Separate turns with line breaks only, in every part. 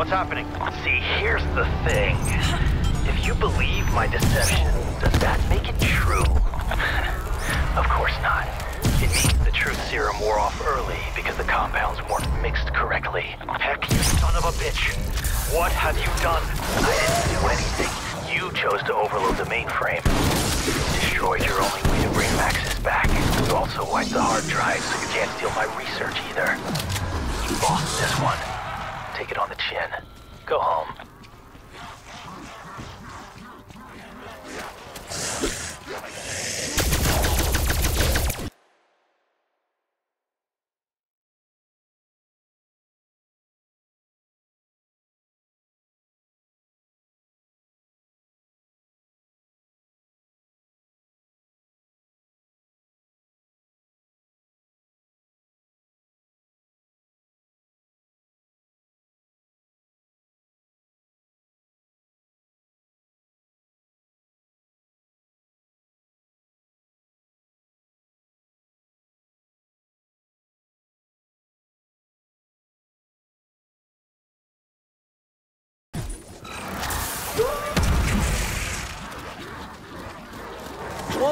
what's happening?
See, here's the thing. If you believe my deception, does that make it true? of course not. It means the truth serum wore off early because the compounds weren't mixed correctly.
Heck, you son of a bitch. What have you done?
I didn't do anything. You chose to overload the mainframe. Destroyed your only way to bring Maxis back. You also wiped the hard drive so you can't steal my research either. You lost this one. Take it on the chin. Go home.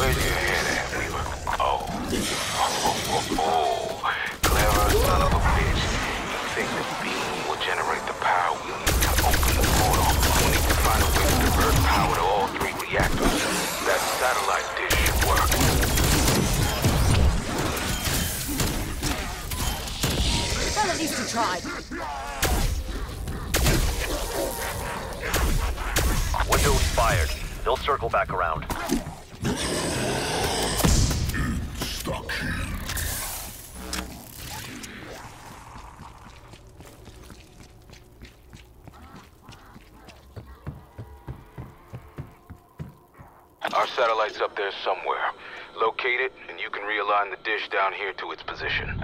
Where's your head at, Weaver? Oh. Oh, oh, oh. Clever son of a bitch. You think the beam will generate the power we need to open the portal? We need to find a way to divert power to all three reactors. That satellite dish should work.
Well, at least you tried.
Windows fired. They'll circle back around.
Our satellite's up there somewhere. Locate it, and you can realign the dish down here to its position.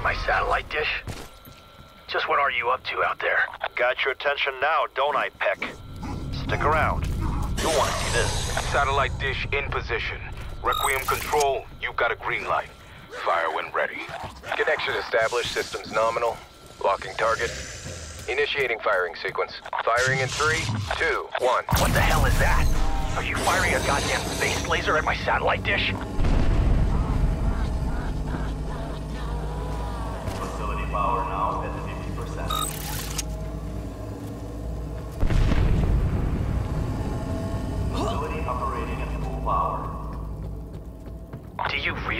Realigning my satellite dish? Just what are you up to out there?
Got your attention now, don't I, Peck? Stick around. You'll want to see this.
Satellite dish in position. Requiem control, you've got a green light. Fire when ready.
Connection established, systems nominal. Locking target. Initiating firing sequence. Firing in three, two, one.
What the hell is that? Are you firing a goddamn space laser at my satellite dish?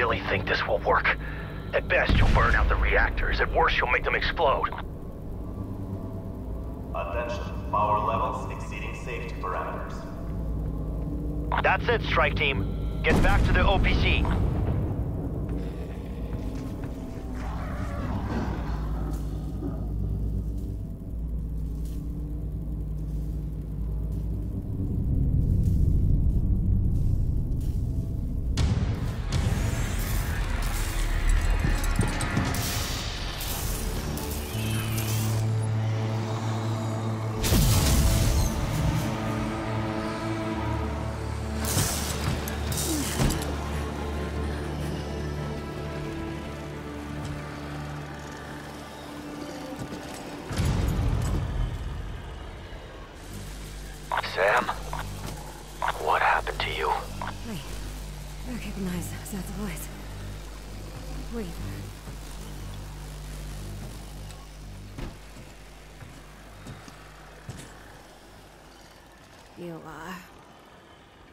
Really think this will work? At best, you'll burn out the reactors. At worst, you'll make them explode.
Attention, power levels exceeding safety parameters.
That's it, strike team. Get back to the OPC.
Sam, what happened to you?
I recognize that voice. Wait. You are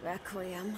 Requiem.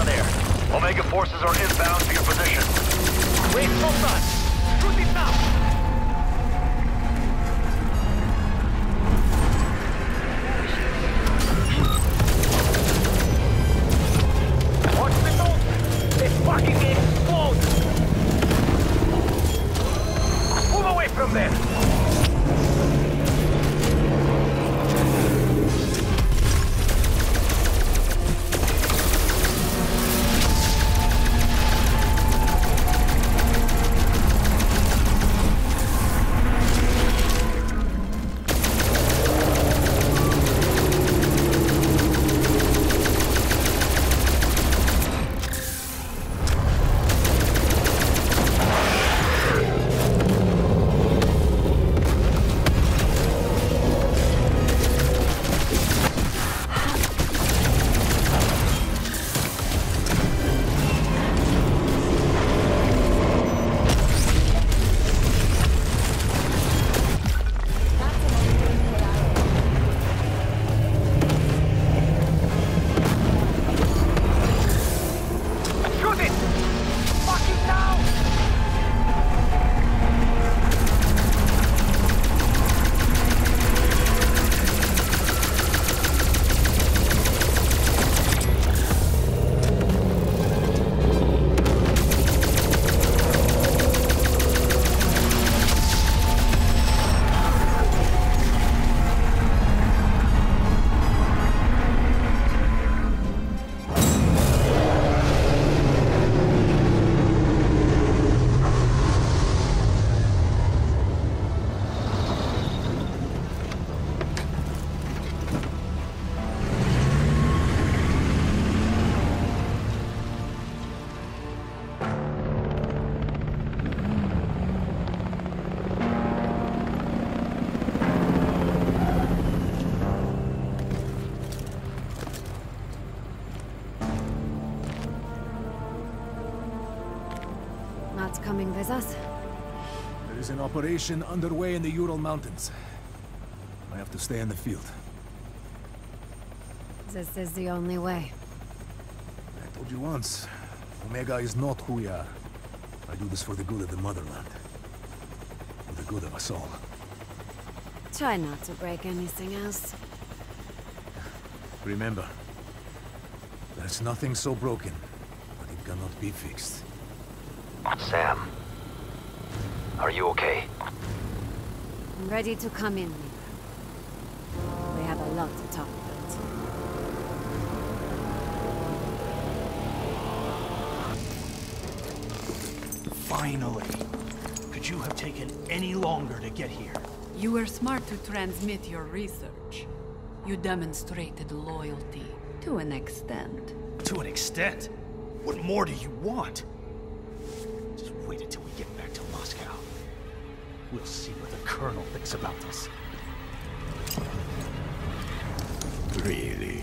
Of there. Omega forces are inbound
Not coming with us?
There is an operation underway in the Ural Mountains. I have to stay in the field.
This is the only way.
I told you once, Omega is not who we are. I do this for the good of the motherland. For the good of us all.
Try not to break anything else.
Remember, there's nothing so broken that it cannot be fixed.
Sam, are you okay?
I'm ready to come in, Leader. We have a lot to talk about.
Finally! Could you have taken any longer to get here?
You were smart to transmit your research. You demonstrated loyalty to an extent.
To an extent. What more do you want? Wait until we get back to Moscow. We'll see what the Colonel thinks about this.
Really?